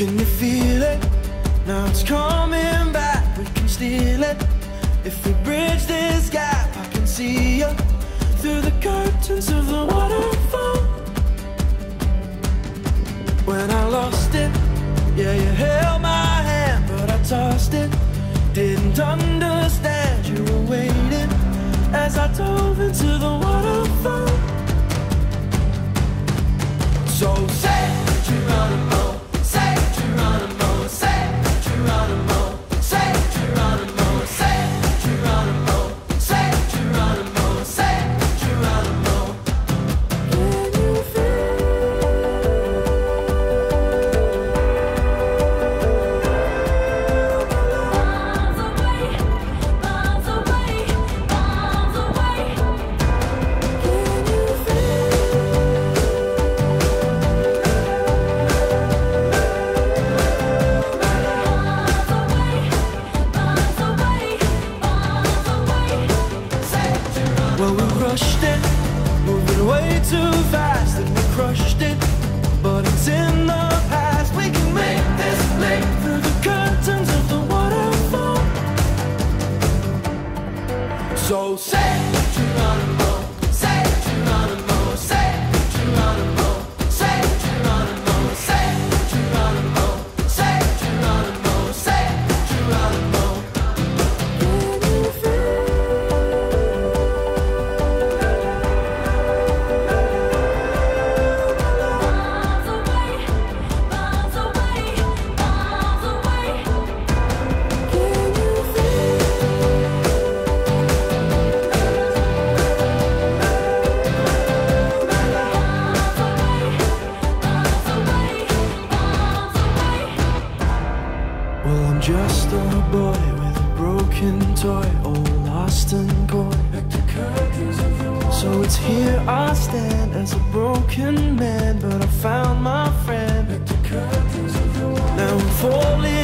Now it's coming back, we can steal it. If we bridge this gap, I can see you through the curtains of the waterfall. When I lost it, yeah, you held my hand, but I tossed it. Didn't understand too fast, and we crushed it. But it's in the past. We can make this leap through the curtains of the waterfall. So say Geronimo, say just a boy with a broken toy, all lost and coy. So it's here I stand as a broken man, but I found my friend. Now I'm falling.